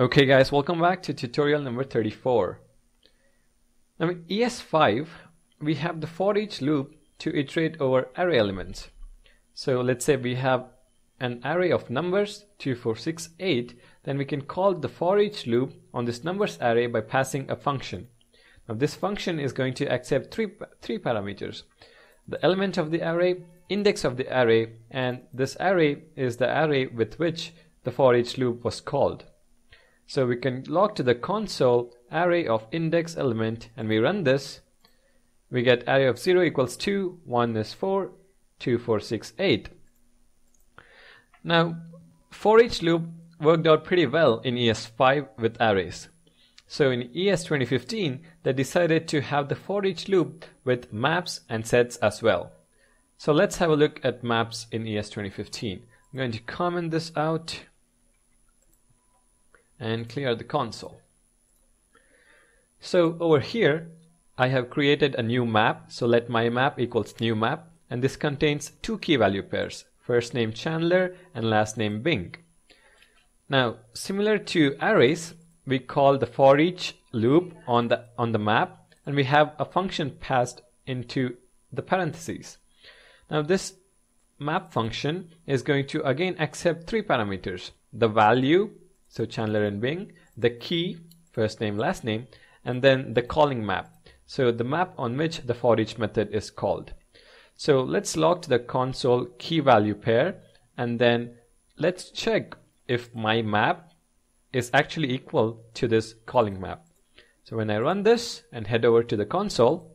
Okay guys, welcome back to tutorial number 34. Now in ES5, we have the for each loop to iterate over array elements. So let's say we have an array of numbers 2, 4, 6, 8, then we can call the for each loop on this numbers array by passing a function. Now this function is going to accept three, three parameters. The element of the array, index of the array, and this array is the array with which the for each loop was called. So we can log to the console array of index element and we run this. We get array of 0 equals 2, 1 is 4, 2, 4, 6, 8. Now, for each loop worked out pretty well in ES5 with arrays. So in ES 2015, they decided to have the for each loop with maps and sets as well. So let's have a look at maps in ES 2015. I'm going to comment this out and clear the console. So over here, I have created a new map. So let my map equals new map. And this contains two key value pairs, first name Chandler and last name Bing. Now, similar to arrays, we call the for each loop on the, on the map and we have a function passed into the parentheses. Now this map function is going to again accept three parameters, the value so Chandler and Bing, the key, first name, last name, and then the calling map. So the map on which the for each method is called. So let's log to the console key value pair and then let's check if my map is actually equal to this calling map. So when I run this and head over to the console,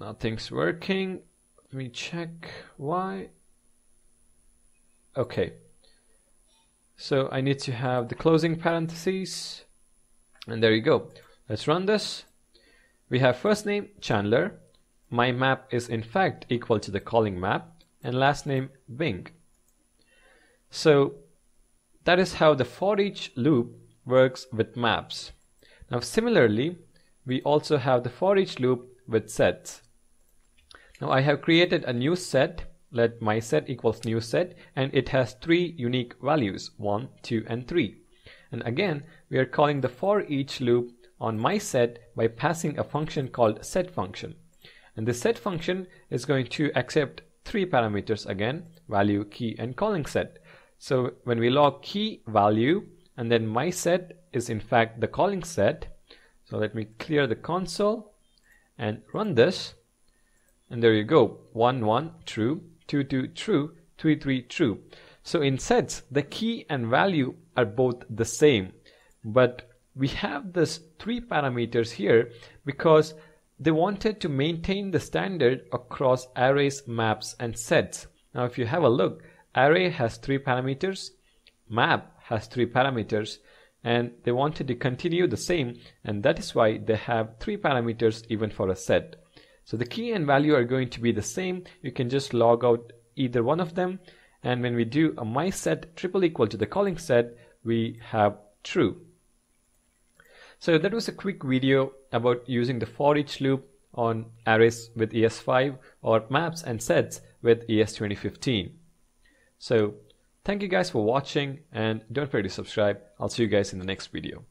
nothing's working. Let me check why. Okay, so I need to have the closing parentheses. And there you go. Let's run this. We have first name Chandler. My map is in fact equal to the calling map. And last name Bing. So that is how the for each loop works with maps. Now similarly, we also have the for each loop with sets. Now I have created a new set let my set equals new set and it has three unique values 1 2 and 3 and again we are calling the for each loop on my set by passing a function called set function. And the set function is going to accept three parameters again value key and calling set. So when we log key value and then my set is in fact the calling set so let me clear the console and run this. And there you go. 1 1 true 2, 2 true, 3, 3 true. So in sets, the key and value are both the same. But we have this three parameters here because they wanted to maintain the standard across arrays, maps, and sets. Now if you have a look, array has three parameters, map has three parameters, and they wanted to continue the same, and that is why they have three parameters even for a set. So the key and value are going to be the same. You can just log out either one of them. And when we do a my set triple equal to the calling set, we have true. So that was a quick video about using the for each loop on arrays with ES5 or maps and sets with ES 2015. So thank you guys for watching and don't forget to subscribe. I'll see you guys in the next video.